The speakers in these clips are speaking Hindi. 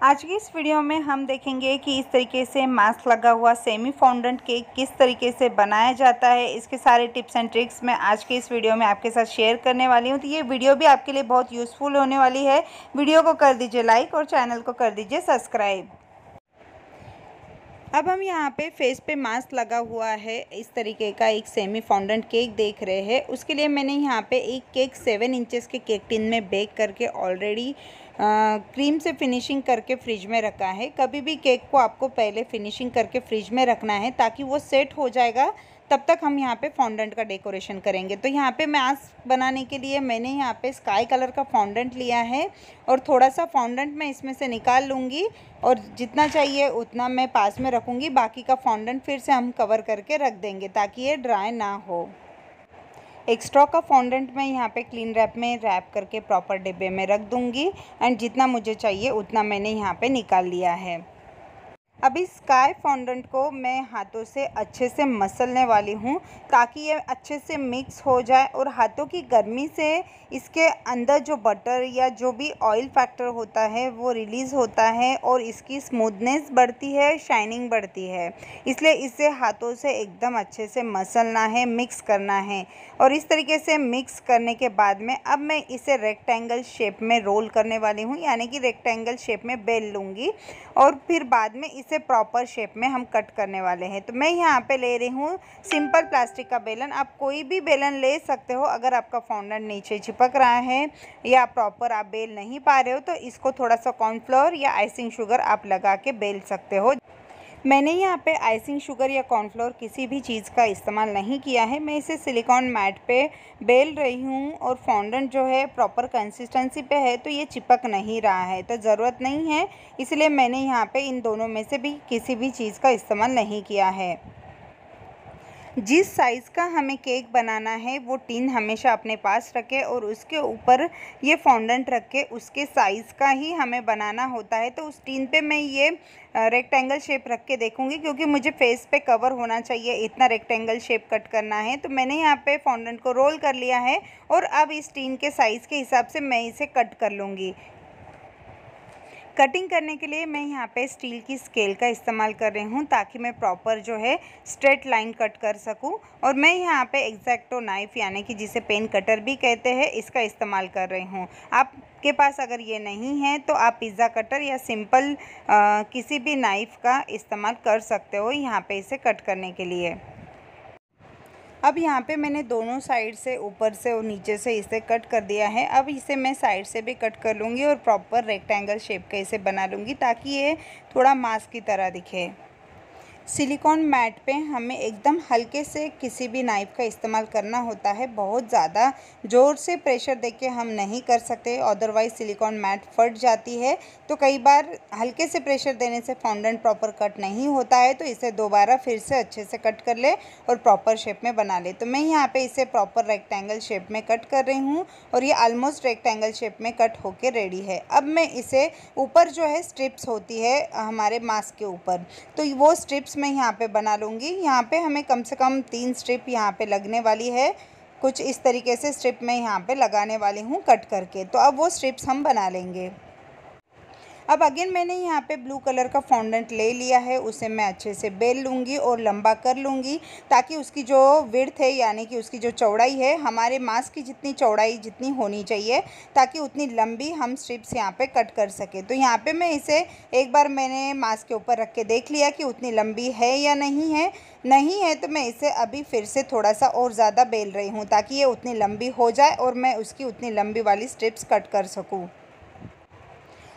आज की इस वीडियो में हम देखेंगे कि इस तरीके से मास्क लगा हुआ सेमी फाउंडेंट केक किस तरीके से बनाया जाता है। इसके सारे टिप्स एंड ट्रिक्स मैं आज के इस वीडियो में आपके साथ शेयर करने वाली हूँ। तो ये वीडियो भी आपके लिए बहुत यूज़फुल होने वाली है। वीडियो को कर दीजिए लाइक और चैनल को कर दीजिए सब्सक्राइब। अब हम यहाँ पे फेस पे मास्क लगा हुआ है। इस तरीके का एक सेमी फाउंडेंट केक देख रहे हैं। उसके लिए मैंने यहाँ पे एक केक सेवन इंचेस के केक टिन में बेक करके ऑलरेडी क्रीम से फिनिशिंग करके फ्रिज में रखा है। कभी भी केक को आपको पहले फिनिशिंग करके फ्रिज में रखना है ताकि वो सेट हो जाएगा, तब तक हम यहाँ पे फॉन्डेंट का डेकोरेशन करेंगे। तो यहाँ पे मास्क बनाने के लिए मैंने यहाँ पे स्काई कलर का फॉन्डेंट लिया है और थोड़ा सा फॉन्डेंट मैं इसमें से निकाल लूँगी और जितना चाहिए उतना मैं पास में रखूँगी। बाकी का फॉन्डेंट फिर से हम कवर करके रख देंगे ताकि ये ड्राई ना हो। एक्स्ट्रा का फॉन्डेंट मैं यहाँ पे क्लीन रैप में रैप करके प्रॉपर डिब्बे में रख दूँगी। एंड जितना मुझे चाहिए, उतना मैंने यहाँ पे निकाल लिया है। अभी स्काई फाउंडेंट को मैं हाथों से अच्छे से मसलने वाली हूँ ताकि ये अच्छे से मिक्स हो जाए और हाथों की गर्मी से इसके अंदर जो बटर या जो भी ऑयल फैक्टर होता है वो रिलीज़ होता है और इसकी स्मूथनेस बढ़ती है, शाइनिंग बढ़ती है। इसलिए इसे हाथों से एकदम अच्छे से मसलना है, मिक्स करना है। और इस तरीके से मिक्स करने के बाद में अब मैं इसे रेक्टेंगल शेप में रोल करने वाली हूँ, यानी कि रेक्टेंगल शेप में बेल लूँगी। और फिर बाद में इस इसे प्रॉपर शेप में हम कट करने वाले हैं। तो मैं यहाँ पे ले रही हूँ सिंपल प्लास्टिक का बेलन। आप कोई भी बेलन ले सकते हो, अगर आपका फाउंडर नीचे चिपक रहा है या प्रॉपर आप बेल नहीं पा रहे हो तो इसको थोड़ा सा कॉर्नफ्लोर या आइसिंग शुगर आप लगा के बेल सकते हो। मैंने यहाँ पे आइसिंग शुगर या कॉर्नफ्लोर किसी भी चीज़ का इस्तेमाल नहीं किया है। मैं इसे सिलिकॉन मैट पे बेल रही हूँ और फॉन्डेंट जो है प्रॉपर कंसिस्टेंसी पे है तो ये चिपक नहीं रहा है तो ज़रूरत नहीं है। इसलिए मैंने यहाँ पे इन दोनों में से भी किसी भी चीज़ का इस्तेमाल नहीं किया है। जिस साइज़ का हमें केक बनाना है, वो टिन हमेशा अपने पास रखें और उसके ऊपर ये फॉन्डेंट रख, उसके साइज़ का ही हमें बनाना होता है। तो उस टिन पे मैं ये रेक्टेंगल शेप रख के देखूँगी क्योंकि मुझे फेस पे कवर होना चाहिए, इतना रेक्टेंगल शेप कट करना है। तो मैंने यहाँ पे फॉन्डेंट को रोल कर लिया है और अब इस टीन के साइज़ के हिसाब से मैं इसे कट कर लूँगी। कटिंग करने के लिए मैं यहाँ पे स्टील की स्केल का इस्तेमाल कर रही हूँ ताकि मैं प्रॉपर जो है स्ट्रेट लाइन कट कर सकूँ। और मैं यहाँ पे एग्जैक्टो नाइफ यानी कि जिसे पेन कटर भी कहते हैं इसका इस्तेमाल कर रही हूँ। आपके पास अगर ये नहीं है तो आप पिज़्ज़ा कटर या सिंपल आ, किसी भी नाइफ़ का इस्तेमाल कर सकते हो यहाँ पे इसे कट करने के लिए। अब यहाँ पे मैंने दोनों साइड से ऊपर से और नीचे से इसे कट कर दिया है। अब इसे मैं साइड से भी कट कर लूँगी और प्रॉपर रेक्टेंगल शेप का इसे बना लूँगी ताकि ये थोड़ा मास्क की तरह दिखे। सिलिकॉन मैट पे हमें एकदम हल्के से किसी भी नाइफ़ का इस्तेमाल करना होता है। बहुत ज़्यादा ज़ोर से प्रेशर देके हम नहीं कर सकते अदरवाइज़ सिलिकॉन मैट फट जाती है। तो कई बार हल्के से प्रेशर देने से फॉन्डेंट प्रॉपर कट नहीं होता है तो इसे दोबारा फिर से अच्छे से कट कर ले और प्रॉपर शेप में बना ले। तो मैं यहाँ पर इसे प्रॉपर रेक्टेंगल शेप में कट कर रही हूँ और ये आलमोस्ट रेक्टेंगल शेप में कट होकर रेडी है। अब मैं इसे ऊपर जो है स्ट्रिप्स होती है हमारे मास्क के ऊपर तो वो स्ट्रिप्स मैं यहाँ पे बना लूँगी। यहाँ पे हमें कम से कम तीन स्ट्रिप यहाँ पे लगने वाली है। कुछ इस तरीके से स्ट्रिप मैं यहाँ पे लगाने वाली हूँ कट करके। तो अब वो स्ट्रिप्स हम बना लेंगे। अब अगेन मैंने यहाँ पे ब्लू कलर का फॉन्डेंट ले लिया है, उसे मैं अच्छे से बेल लूँगी और लंबा कर लूँगी ताकि उसकी जो विर्थ है, यानी कि उसकी जो चौड़ाई है, हमारे मास्क की जितनी चौड़ाई जितनी होनी चाहिए ताकि उतनी लंबी हम स्ट्रिप्स यहाँ पे कट कर सकें। तो यहाँ पे मैं इसे एक बार मैंने मास्क के ऊपर रख के देख लिया कि उतनी लंबी है या नहीं है। नहीं है तो मैं इसे अभी फिर से थोड़ा सा और ज़्यादा बेल रही हूँ ताकि ये उतनी लंबी हो जाए और मैं उसकी उतनी लंबी वाली स्ट्रिप्स कट कर सकूँ।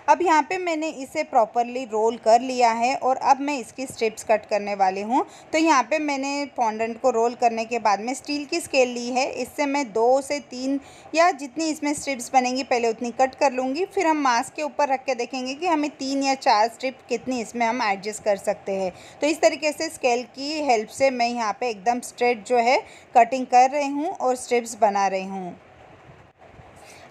अब यहाँ पे मैंने इसे प्रॉपरली रोल कर लिया है और अब मैं इसकी स्ट्रिप्स कट करने वाली हूँ। तो यहाँ पे मैंने फॉन्डेंट को रोल करने के बाद में स्टील की स्केल ली है। इससे मैं दो से तीन या जितनी इसमें स्ट्रिप्स बनेंगी, पहले उतनी कट कर लूँगी। फिर हम मास्क के ऊपर रख के देखेंगे कि हमें तीन या चार स्ट्रिप कितनी इसमें हम एडजस्ट कर सकते हैं। तो इस तरीके से स्केल की हेल्प से मैं यहाँ पर एकदम स्ट्रेट जो है कटिंग कर रही हूँ और स्ट्रिप्स बना रही हूँ।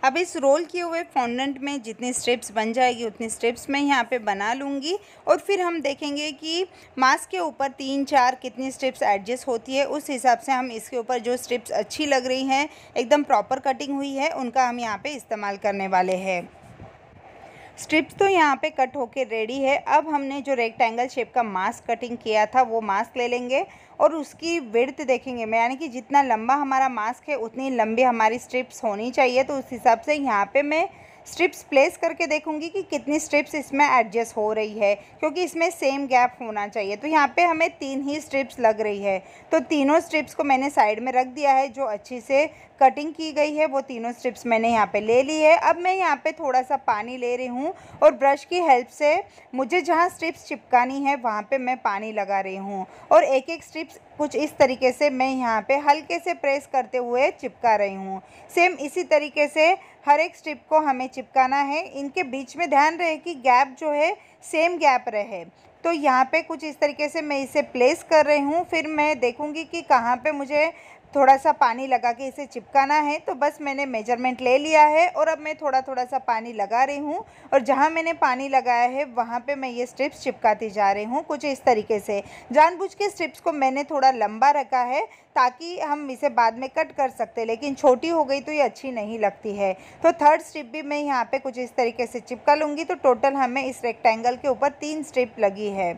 अब इस रोल किए हुए फॉन्डेंट में जितनी स्ट्रिप्स बन जाएगी, उतनी स्ट्रिप्स मैं यहाँ पे बना लूँगी। और फिर हम देखेंगे कि मास्क के ऊपर तीन, चार कितनी स्ट्रिप्स एडजस्ट होती है, उस हिसाब से हम इसके ऊपर जो स्ट्रिप्स अच्छी लग रही हैं, एकदम प्रॉपर कटिंग हुई है, उनका हम यहाँ पर इस्तेमाल करने वाले हैं। स्ट्रिप्स तो यहाँ पे कट होके रेडी है। अब हमने जो रेक्टेंगल शेप का मास्क कटिंग किया था, वो मास्क ले लेंगे और उसकी विर्थ देखेंगे। मैं यानी कि जितना लंबा हमारा मास्क है, उतनी लंबी हमारी स्ट्रिप्स होनी चाहिए। तो उस हिसाब से यहाँ पे मैं स्ट्रिप्स प्लेस करके देखूँगी कि कितनी स्ट्रिप्स इसमें एडजस्ट हो रही है, क्योंकि इसमें सेम गैप होना चाहिए। तो यहाँ पे हमें तीन ही स्ट्रिप्स लग रही है। तो तीनों स्ट्रिप्स को मैंने साइड में रख दिया है, जो अच्छी से कटिंग की गई है, वो तीनों स्ट्रिप्स मैंने यहाँ पे ले ली है। अब मैं यहाँ पे थोड़ा सा पानी ले रही हूँ और ब्रश की हेल्प से मुझे जहाँ स्ट्रिप्स चिपकानी है, वहाँ पे मैं पानी लगा रही हूँ। और एक एक स्ट्रिप्स कुछ इस तरीके से मैं यहाँ पे हल्के से प्रेस करते हुए चिपका रही हूँ। सेम इसी तरीके से हर एक स्ट्रिप को हमें चिपकाना है। इनके बीच में ध्यान रहे कि गैप जो है, सेम गैप रहे। तो यहाँ पे कुछ इस तरीके से मैं इसे प्लेस कर रही हूँ। फिर मैं देखूँगी कि कहाँ पे मुझे थोड़ा सा पानी लगा के इसे चिपकाना है तो बस मैंने मेज़रमेंट ले लिया है और अब मैं थोड़ा थोड़ा सा पानी लगा रही हूँ और जहाँ मैंने पानी लगाया है, वहाँ पे मैं ये स्ट्रिप्स चिपकाती जा रही हूँ कुछ इस तरीके से। जानबूझ के स्ट्रिप्स को मैंने थोड़ा लंबा रखा है ताकि हम इसे बाद में कट कर सकते, लेकिन छोटी हो गई तो ये अच्छी नहीं लगती है। तो थर्ड स्ट्रिप भी मैं यहाँ पर कुछ इस तरीके से चिपका लूँगी तो टोटल हमें इस रेक्टेंगल के ऊपर तीन स्ट्रिप लगी है।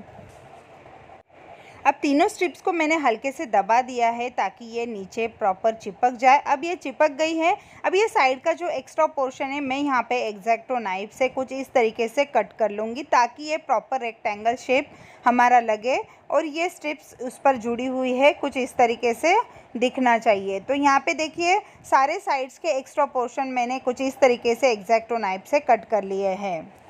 अब तीनों स्ट्रिप्स को मैंने हल्के से दबा दिया है ताकि ये नीचे प्रॉपर चिपक जाए। अब ये चिपक गई है। अब ये साइड का जो एक्स्ट्रा पोर्शन है, मैं यहाँ पे एग्जैक्टो नाइफ से कुछ इस तरीके से कट कर लूँगी ताकि ये प्रॉपर रेक्टेंगल शेप हमारा लगे और ये स्ट्रिप्स उस पर जुड़ी हुई है, कुछ इस तरीके से दिखना चाहिए। तो यहाँ पे देखिए, सारे साइड्स के एक्स्ट्रा पोर्शन मैंने कुछ इस तरीके से एग्जैक्टो नाइफ से कट कर लिए हैं।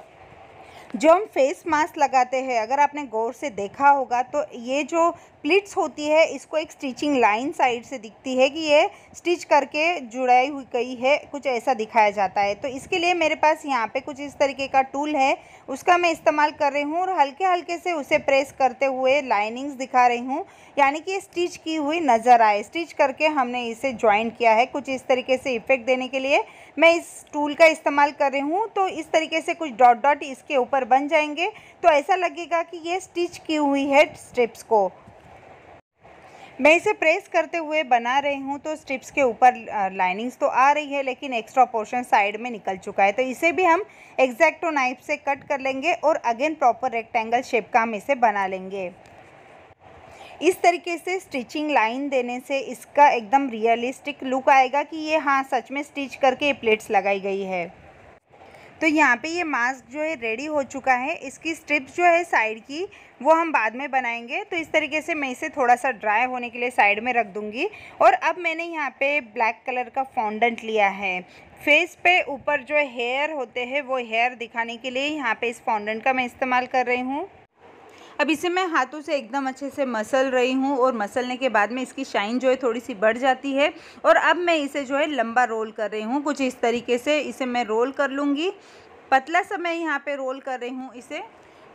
जो हम फेस मास्क लगाते हैं, अगर आपने गौर से देखा होगा तो ये जो प्लिट्स होती है, इसको एक स्टिचिंग लाइन साइड से दिखती है कि ये स्टिच करके जुड़ाई हुई गई है, कुछ ऐसा दिखाया जाता है। तो इसके लिए मेरे पास यहाँ पे कुछ इस तरीके का टूल है, उसका मैं इस्तेमाल कर रही हूँ और हल्के हल्के से उसे प्रेस करते हुए लाइनिंग्स दिखा रही हूँ, यानी कि ये स्टिच की हुई नज़र आए। स्टिच करके हमने इसे ज्वाइन किया है कुछ इस तरीके से इफ़ेक्ट देने के लिए। मैं इस टूल का इस्तेमाल कर रही हूँ तो इस तरीके से कुछ डॉट डॉट इसके ऊपर बन जाएँगे। तो ऐसा लगेगा कि ये स्टिच की हुई है स्ट्रिप्स को। मैं इसे प्रेस करते हुए बना रही हूँ तो स्ट्रिप्स के ऊपर लाइनिंग्स तो आ रही है, लेकिन एक्स्ट्रा पोर्शन साइड में निकल चुका है। तो इसे भी हम एग्जैक्टो नाइफ से कट कर लेंगे और अगेन प्रॉपर रेक्टेंगल शेप का हम इसे बना लेंगे। इस तरीके से स्टिचिंग लाइन देने से इसका एकदम रियलिस्टिक लुक आएगा कि ये हाँ सच में स्टिच करके प्लेट्स लगाई गई है। तो यहाँ पे ये मास्क जो है रेडी हो चुका है। इसकी स्ट्रिप्स जो है साइड की, वो हम बाद में बनाएँगे। तो इस तरीके से मैं इसे थोड़ा सा ड्राई होने के लिए साइड में रख दूँगी। और अब मैंने यहाँ पे ब्लैक कलर का फॉन्डेंट लिया है। फेस पे ऊपर जो हेयर होते हैं, वो हेयर दिखाने के लिए यहाँ पे इस फॉन्डेंट का मैं इस्तेमाल कर रही हूँ। अब इसे मैं हाथों से एकदम अच्छे से मसल रही हूँ और मसलने के बाद में इसकी शाइन जो है थोड़ी सी बढ़ जाती है। और अब मैं इसे जो है लंबा रोल कर रही हूँ, कुछ इस तरीके से इसे मैं रोल कर लूँगी। पतला सा मैं यहाँ पे रोल कर रही हूँ इसे।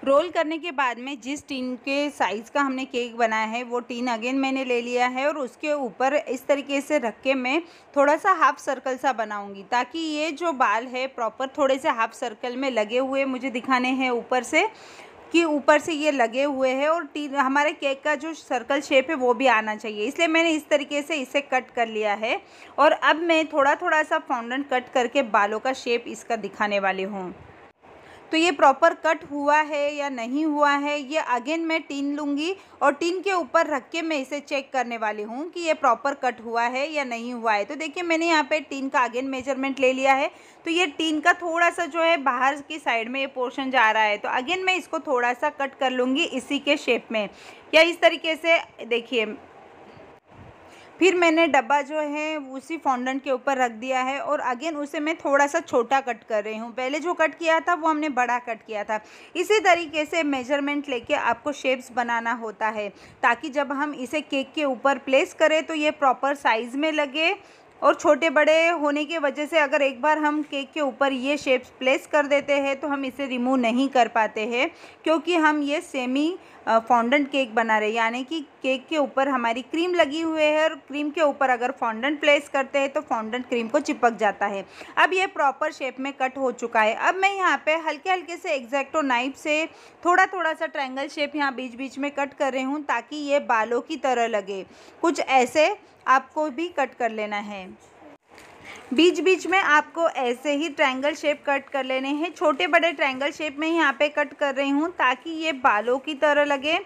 रोल करने के बाद में जिस टीन के साइज़ का हमने केक बनाया है, वो टीन अगेन मैंने ले लिया है और उसके ऊपर इस तरीके से रख के मैं थोड़ा सा हाफ़ सर्कल सा बनाऊँगी, ताकि ये जो बाल है प्रॉपर थोड़े से हाफ़ सर्कल में लगे हुए मुझे दिखाने हैं ऊपर से। कि ऊपर से ये लगे हुए हैं और टी, हमारे केक का जो सर्कल शेप है वो भी आना चाहिए। इसलिए मैंने इस तरीके से इसे कट कर लिया है और अब मैं थोड़ा थोड़ा सा फाउंडन कट करके बालों का शेप इसका दिखाने वाली हूँ। तो ये प्रॉपर कट हुआ है या नहीं हुआ है, ये अगेन मैं टीन लूँगी और टीन के ऊपर रख के मैं इसे चेक करने वाली हूँ कि ये प्रॉपर कट हुआ है या नहीं हुआ है। तो देखिए, मैंने यहाँ पे टीन का अगेन मेज़रमेंट ले लिया है। तो ये टीन का थोड़ा सा जो है, बाहर की साइड में ये पोर्शन जा रहा है। तो अगेन मैं इसको थोड़ा सा कट कर लूँगी इसी के शेप में। या इस तरीके से देखिए फिर मैंने डब्बा जो है उसी फॉन्डेंट के ऊपर रख दिया है और अगेन उसे मैं थोड़ा सा छोटा कट कर रही हूँ। पहले जो कट किया था, वो हमने बड़ा कट किया था। इसी तरीके से मेज़रमेंट लेके आपको शेप्स बनाना होता है, ताकि जब हम इसे केक के ऊपर प्लेस करें तो ये प्रॉपर साइज़ में लगे और छोटे बड़े होने की वजह से अगर एक बार हम केक के ऊपर ये शेप्स प्लेस कर देते हैं तो हम इसे रिमूव नहीं कर पाते हैं, क्योंकि हम ये सेमी फॉन्डेंट केक बना रहे यानी कि केक के ऊपर हमारी क्रीम लगी हुई है और क्रीम के ऊपर अगर फॉन्डेंट प्लेस करते हैं तो फॉन्डेंट क्रीम को चिपक जाता है। अब ये प्रॉपर शेप में कट हो चुका है। अब मैं यहाँ पे हल्के हल्के से एग्जैक्टो नाइफ से थोड़ा थोड़ा सा ट्रायंगल शेप यहाँ बीच बीच में कट कर रही हूँ ताकि ये बालों की तरह लगे। कुछ ऐसे आपको भी कट कर लेना है। बीच बीच में आपको ऐसे ही ट्रायंगल शेप कट कर लेने हैं। छोटे बड़े ट्रायंगल शेप में यहाँ पे कट कर रही हूँ ताकि ये बालों की तरह लगे।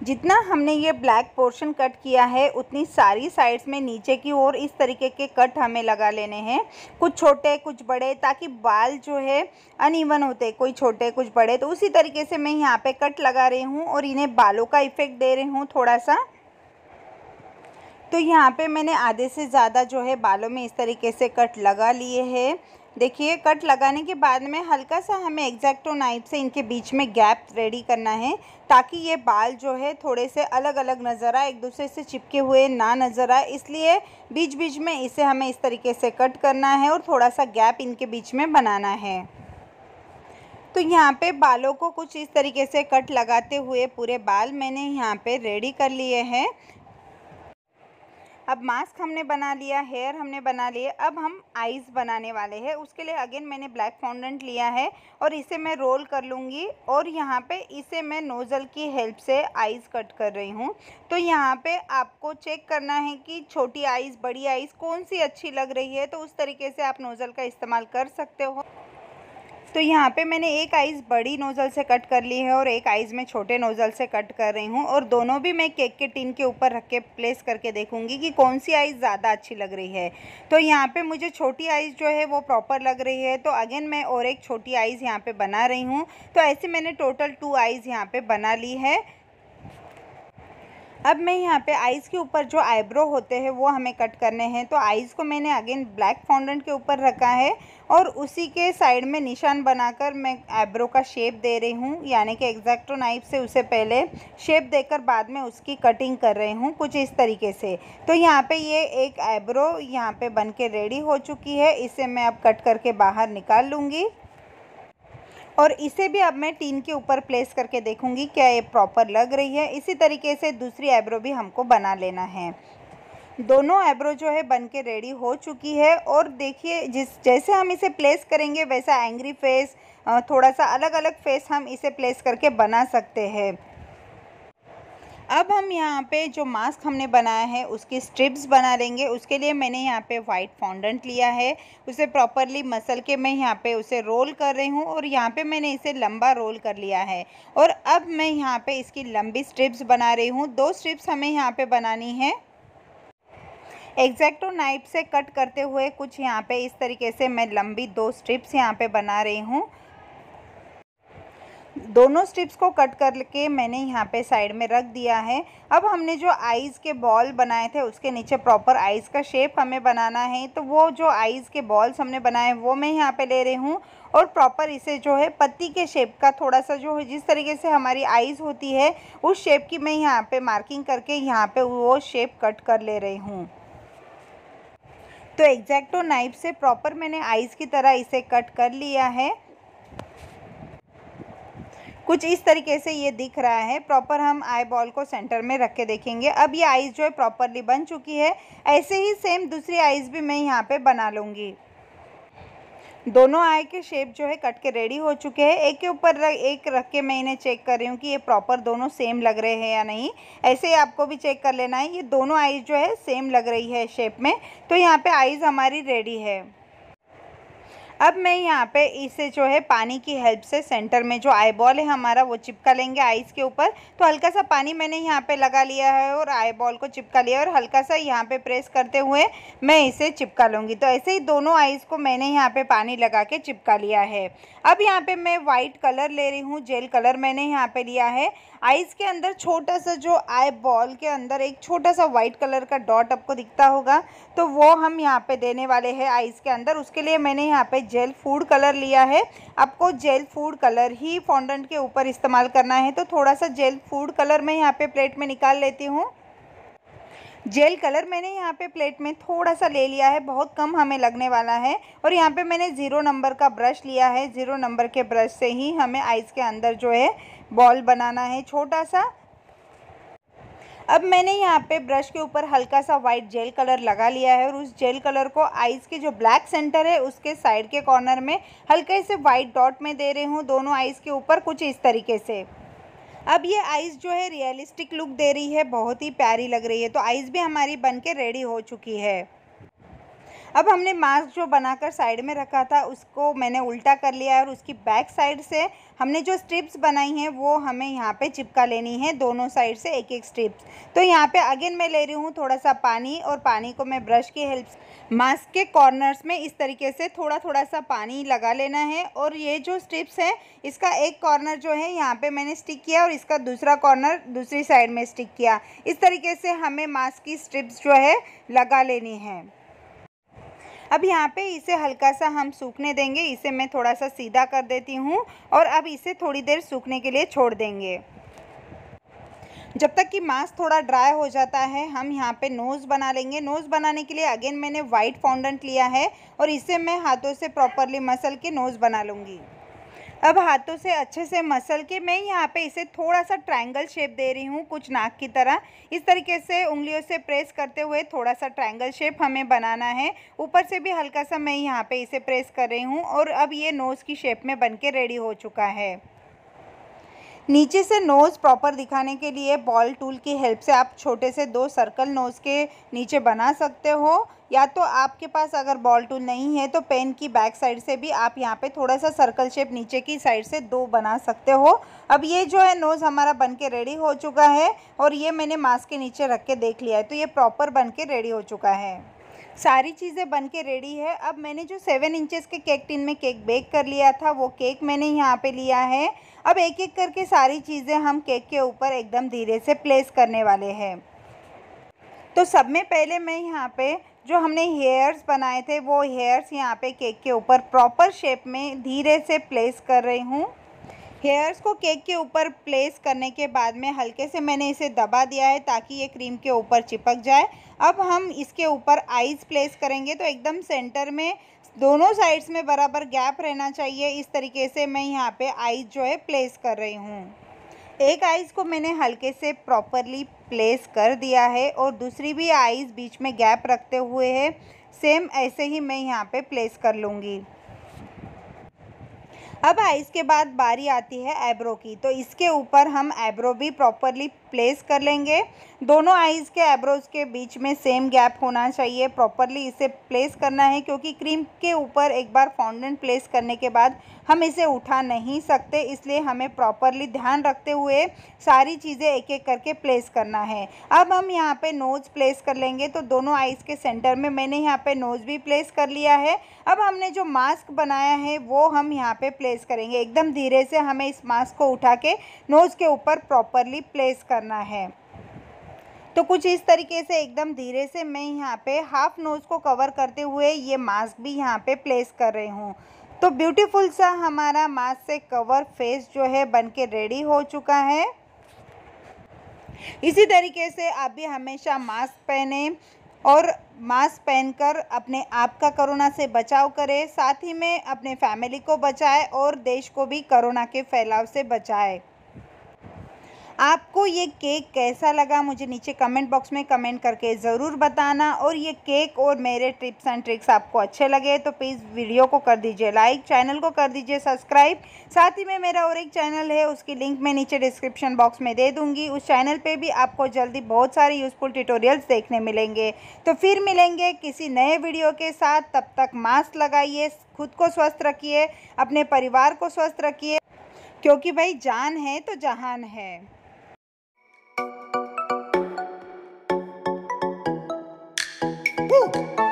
जितना हमने ये ब्लैक पोर्शन कट किया है, उतनी सारी साइड्स में नीचे की ओर इस तरीके के कट हमें लगा लेने हैं। कुछ छोटे, कुछ बड़े, ताकि बाल जो है अनइवन होते। कोई छोटे, कुछ बड़े तो उसी तरीके से मैं यहाँ पे कट लगा रही हूँ और इन्हें बालों का इफ़ेक्ट दे रही हूँ थोड़ा सा। तो यहाँ पे मैंने आधे से ज़्यादा जो है बालों में इस तरीके से कट लगा लिए हैं। देखिए, कट लगाने के बाद में हल्का सा हमें एग्जैक्टो नाइफ से इनके बीच में गैप रेडी करना है, ताकि ये बाल जो है थोड़े से अलग अलग नज़र आए, एक दूसरे से चिपके हुए ना नज़र आए। इसलिए बीच बीच में इसे हमें इस तरीके से कट करना है और थोड़ा सा गैप इनके बीच में बनाना है। तो यहाँ पे बालों को कुछ इस तरीके से कट लगाते हुए पूरे बाल मैंने यहाँ पे रेडी कर लिए हैं। अब मास्क हमने बना लिया हेयर हमने बना लिए, अब हम आईज़ बनाने वाले हैं। उसके लिए अगेन मैंने ब्लैक फाउंडेंट लिया है और इसे मैं रोल कर लूँगी और यहाँ पे इसे मैं नोज़ल की हेल्प से आईज़ कट कर रही हूँ। तो यहाँ पे आपको चेक करना है कि छोटी आईज़ बड़ी आईज़ कौन सी अच्छी लग रही है तो उस तरीके से आप नोज़ल का इस्तेमाल कर सकते हो। तो यहाँ पे मैंने एक आइज़ बड़ी नोज़ल से कट कर ली है और एक आइज़ में छोटे नोज़ल से कट कर रही हूँ और दोनों भी मैं केक के टिन के ऊपर रख के प्लेस करके देखूँगी कि कौन सी आइज़ ज़्यादा अच्छी लग रही है। तो यहाँ पे मुझे छोटी आइज़ जो है वो प्रॉपर लग रही है। तो अगेन मैं और एक छोटी आइज़ यहाँ पर बना रही हूँ। तो ऐसे मैंने टोटल टू आइज़ यहाँ पर बना ली है। अब मैं यहाँ पे आइज़ के ऊपर जो आईब्रो होते हैं, वो हमें कट करने हैं। तो आइज़ को मैंने अगेन ब्लैक फॉन्डेंट के ऊपर रखा है और उसी के साइड में निशान बनाकर मैं आईब्रो का शेप दे रही हूँ। यानी कि एग्जैक्टो नाइफ से उसे पहले शेप देकर बाद में उसकी कटिंग कर रही हूँ कुछ इस तरीके से। तो यहाँ पे ये एक आईब्रो यहाँ पे बन के रेडी हो चुकी है। इसे मैं अब कट करके बाहर निकाल लूँगी। और इसे भी अब मैं टीन के ऊपर प्लेस करके देखूँगी क्या ये प्रॉपर लग रही है। इसी तरीके से दूसरी आईब्रो भी हमको बना लेना है। दोनों आईब्रो जो है बन के रेडी हो चुकी है और देखिए जिस जैसे हम इसे प्लेस करेंगे वैसा एंग्री फेस थोड़ा सा अलग अलग फेस हम इसे प्लेस करके बना सकते हैं। अब हम यहाँ पे जो मास्क हमने बनाया है, उसकी स्ट्रिप्स बना लेंगे। उसके लिए मैंने यहाँ पे वाइट फॉन्डेंट लिया है। उसे प्रॉपरली मसल के मैं यहाँ पे उसे रोल कर रही हूँ और यहाँ पे मैंने इसे लंबा रोल कर लिया है। और अब मैं यहाँ पे इसकी लंबी स्ट्रिप्स बना रही हूँ। दो स्ट्रिप्स हमें यहाँ पे बनानी है। एग्जैक्टो नाइफ से कट करते हुए कुछ यहाँ पे इस तरीके से मैं लंबी दो स्ट्रिप्स यहाँ पे बना रही हूँ। दोनों स्ट्रिप्स को कट करके मैंने यहाँ पे साइड में रख दिया है। अब हमने जो आइज़ के बॉल बनाए थे, उसके नीचे प्रॉपर आइज़ का शेप हमें बनाना है। तो वो जो आइज़ के बॉल्स हमने बनाए हैं, वो मैं यहाँ पे ले रही हूँ और प्रॉपर इसे जो है पत्ती के शेप का थोड़ा सा जो है जिस तरीके से हमारी आइज़ होती है, उस शेप की मैं यहाँ पर मार्किंग करके यहाँ पर वो शेप कट कर ले रही हूँ। तो एग्जैक्टो नाइफ से प्रॉपर मैंने आइज़ की तरह इसे कट कर लिया है। कुछ इस तरीके से ये दिख रहा है। प्रॉपर हम आई बॉल को सेंटर में रख के देखेंगे। अब ये आइज़ जो है प्रॉपरली बन चुकी है। ऐसे ही सेम दूसरी आइज़ भी मैं यहाँ पे बना लूँगी। दोनों आई के शेप जो है कट के रेडी हो चुके हैं। एक के ऊपर एक रख के मैं इन्हें चेक कर रही हूँ कि ये प्रॉपर दोनों सेम लग रहे हैं या नहीं। ऐसे ही आपको भी चेक कर लेना है। ये दोनों आइज़ जो है सेम लग रही है शेप में। तो यहाँ पे आइज़ हमारी रेडी है। अब मैं यहाँ पे इसे जो है पानी की हेल्प से सेंटर में जो आई बॉल है हमारा वो चिपका लेंगे आइस के ऊपर। तो हल्का सा पानी मैंने यहाँ पे लगा लिया है और आई बॉल को चिपका लिया और हल्का सा यहाँ पे प्रेस करते हुए मैं इसे चिपका लूँगी। तो ऐसे ही दोनों आइस को मैंने यहाँ पे पानी लगा के चिपका लिया है। अब यहाँ पर मैं वाइट कलर ले रही हूँ जेल कलर मैंने यहाँ पर लिया है। आइस के अंदर छोटा सा जो आई बॉल के अंदर एक छोटा सा वाइट कलर का डॉट आपको दिखता होगा। तो वो हम यहाँ पर देने वाले हैं आइस के अंदर। उसके लिए मैंने यहाँ पे जेल फ़ूड कलर लिया है। आपको जेल फ़ूड कलर ही फॉन्डेंट के ऊपर इस्तेमाल करना है। तो थोड़ा सा जेल फ़ूड कलर मैं यहाँ पे प्लेट में निकाल लेती हूँ। जेल कलर मैंने यहाँ पे प्लेट में थोड़ा सा ले लिया है। बहुत कम हमें लगने वाला है। और यहाँ पे मैंने ज़ीरो नंबर का ब्रश लिया है। ज़ीरो नंबर के ब्रश से ही हमें आइस के अंदर जो है बॉल बनाना है। छोटा सा अब मैंने यहाँ पे ब्रश के ऊपर हल्का सा वाइट जेल कलर लगा लिया है और उस जेल कलर को आइज़ के जो ब्लैक सेंटर है, उसके साइड के कॉर्नर में हल्के से वाइट डॉट में दे रही हूँ, दोनों आइज़ के ऊपर कुछ इस तरीके से। अब ये आइज़ जो है रियलिस्टिक लुक दे रही है, बहुत ही प्यारी लग रही है तो आइज़ भी हमारी बन के रेडी हो चुकी है। अब हमने मास्क जो बनाकर साइड में रखा था, उसको मैंने उल्टा कर लिया है और उसकी बैक साइड से हमने जो स्ट्रिप्स बनाई हैं, वो हमें यहाँ पे चिपका लेनी है, दोनों साइड से एक एक स्ट्रिप्स तो यहाँ पे अगेन मैं ले रही हूँ थोड़ा सा पानी और पानी को मैं ब्रश की हेल्प मास्क के कॉर्नर्स में इस तरीके से थोड़ा थोड़ा सा पानी लगा लेना है और ये जो स्ट्रिप्स है, इसका एक कॉर्नर जो है, यहाँ पे मैंने स्टिक किया और इसका दूसरा कॉर्नर दूसरी साइड में स्टिक किया। इस तरीके से हमें मास्क की स्ट्रिप्स जो है, लगा लेनी है। अब यहाँ पे इसे हल्का सा हम सूखने देंगे। इसे मैं थोड़ा सा सीधा कर देती हूँ और अब इसे थोड़ी देर सूखने के लिए छोड़ देंगे। जब तक कि मांस थोड़ा ड्राई हो जाता है, हम यहाँ पे नोज़ बना लेंगे। नोज़ बनाने के लिए अगेन मैंने वाइट फाउंडेंट लिया है और इसे मैं हाथों से प्रॉपरली मसल के नोज़ बना लूँगी। अब हाथों से अच्छे से मसल के मैं यहाँ पे इसे थोड़ा सा ट्रायंगल शेप दे रही हूँ, कुछ नाक की तरह। इस तरीके से उंगलियों से प्रेस करते हुए थोड़ा सा ट्रायंगल शेप हमें बनाना है। ऊपर से भी हल्का सा मैं यहाँ पे इसे प्रेस कर रही हूँ और अब ये नोज़ की शेप में बन के रेडी हो चुका है। नीचे से नोज़ प्रॉपर दिखाने के लिए बॉल टूल की हेल्प से आप छोटे से दो सर्कल नोज़ के नीचे बना सकते हो। या तो आपके पास अगर बॉल टूल नहीं है तो पेन की बैक साइड से भी आप यहाँ पे थोड़ा सा सर्कल शेप नीचे की साइड से दो बना सकते हो। अब ये जो है नोज़ हमारा बन के रेडी हो चुका है और ये मैंने मास्क के नीचे रख के देख लिया है तो ये प्रॉपर बन के रेडी हो चुका है। सारी चीज़ें बन के रेडी है। अब मैंने जो सेवन इंचेस के केक टिन में केक बेक कर लिया था, वो केक मैंने यहाँ पे लिया है। अब एक एक करके सारी चीज़ें हम केक के ऊपर एकदम धीरे से प्लेस करने वाले हैं। तो सब में पहले मैं यहाँ पे जो हमने हेयर्स बनाए थे, वो हेयर्स यहाँ पे केक के ऊपर प्रॉपर शेप में धीरे से प्लेस कर रही हूँ। हेयर्स को केक के ऊपर प्लेस करने के बाद में हल्के से मैंने इसे दबा दिया है ताकि ये क्रीम के ऊपर चिपक जाए। अब हम इसके ऊपर आइज़ प्लेस करेंगे तो एकदम सेंटर में दोनों साइड्स में बराबर गैप रहना चाहिए। इस तरीके से मैं यहाँ पे आइज़ जो है प्लेस कर रही हूँ। एक आइज़ को मैंने हल्के से प्रॉपरली प्लेस कर दिया है और दूसरी भी आइज़ बीच में गैप रखते हुए है। सेम ऐसे ही मैं यहाँ पे प्लेस कर लूँगी। अब आइज़ के बाद बारी आती है एब्रो की। तो इसके ऊपर हम एब्रो भी प्रॉपरली प्लेस कर लेंगे। दोनों आइज़ के एब्रोज के बीच में सेम गैप होना चाहिए। प्रॉपरली इसे प्लेस करना है क्योंकि क्रीम के ऊपर एक बार फाउंडेंट प्लेस करने के बाद हम इसे उठा नहीं सकते, इसलिए हमें प्रॉपरली ध्यान रखते हुए सारी चीज़ें एक एक करके प्लेस करना है। अब हम यहाँ पे नोज़ प्लेस कर लेंगे तो दोनों आइज़ के सेंटर में मैंने यहाँ पे नोज़ भी प्लेस कर लिया है। अब हमने जो मास्क बनाया है, वो हम यहाँ पे प्लेस करेंगे। एकदम धीरे से हमें इस मास्क को उठा के नोज़ के ऊपर प्रॉपरली प्लेस करना है। तो कुछ इस तरीके से एकदम धीरे से मैं यहाँ पे हाफ़ नोज़ को कवर करते हुए ये मास्क भी यहाँ पे प्लेस कर रही हूँ। तो ब्यूटीफुल सा हमारा मास्क से कवर फेस जो है बन के रेडी हो चुका है। इसी तरीके से आप भी हमेशा मास्क पहने और मास्क पहनकर अपने आप का कोरोना से बचाव करें। साथ ही में अपने फैमिली को बचाए और देश को भी कोरोना के फैलाव से बचाए। आपको ये केक कैसा लगा मुझे नीचे कमेंट बॉक्स में कमेंट करके ज़रूर बताना और ये केक और मेरे टिप्स एंड ट्रिक्स आपको अच्छे लगे तो प्लीज़ वीडियो को कर दीजिए लाइक चैनल को कर दीजिए सब्सक्राइब साथ ही में मेरा और एक चैनल है, उसकी लिंक मैं नीचे डिस्क्रिप्शन बॉक्स में दे दूँगी। उस चैनल पर भी आपको जल्दी बहुत सारे यूज़फुल ट्यूटोरियल्स देखने मिलेंगे। तो फिर मिलेंगे किसी नए वीडियो के साथ। तब तक मास्क लगाइए, खुद को स्वस्थ रखिए, अपने परिवार को स्वस्थ रखिए, क्योंकि भाई जान है तो जहान है। Woo!